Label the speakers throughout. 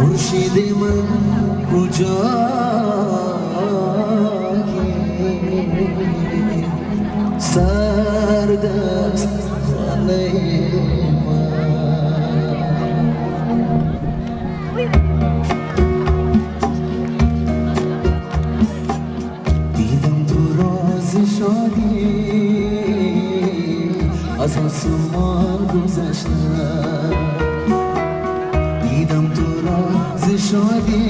Speaker 1: Mürşidimin kucağına Sardat Haneyma Didem tu rozi şodiyim از آسمان گذشتم. دیدم تو را ز شادی.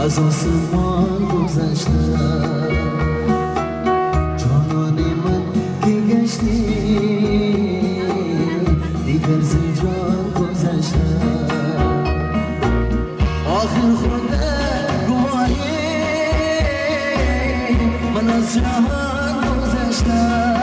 Speaker 1: از آسمان گذشتم. جانان من که گشتی. دیگر ز جان گذشتم. آخر خود گواهی. من از جهان گذشتم.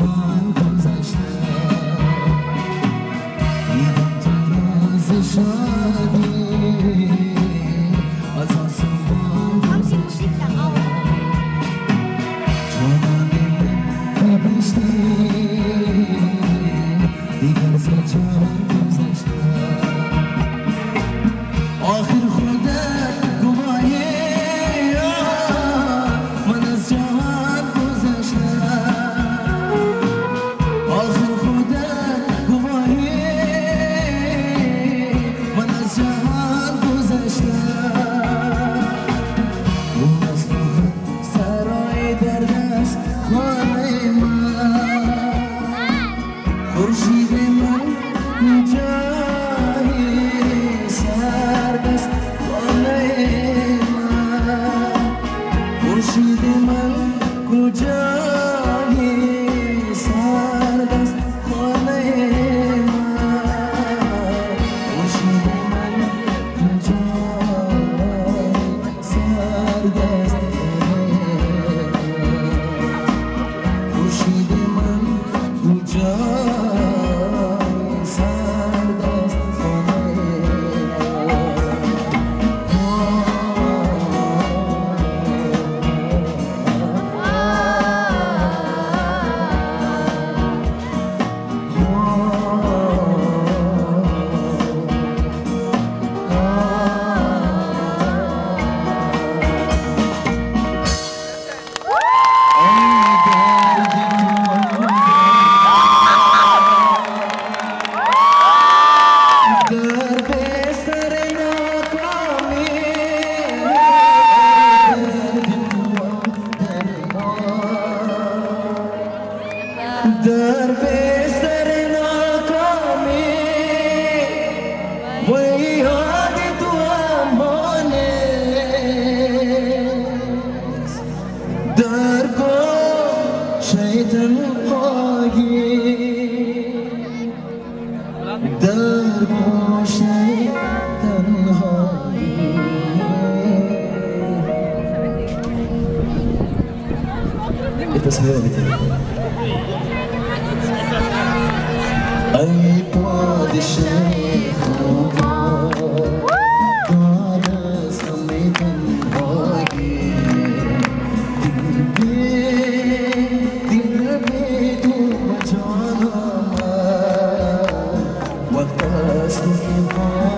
Speaker 1: 我们不再是 It was really good. sleeping home.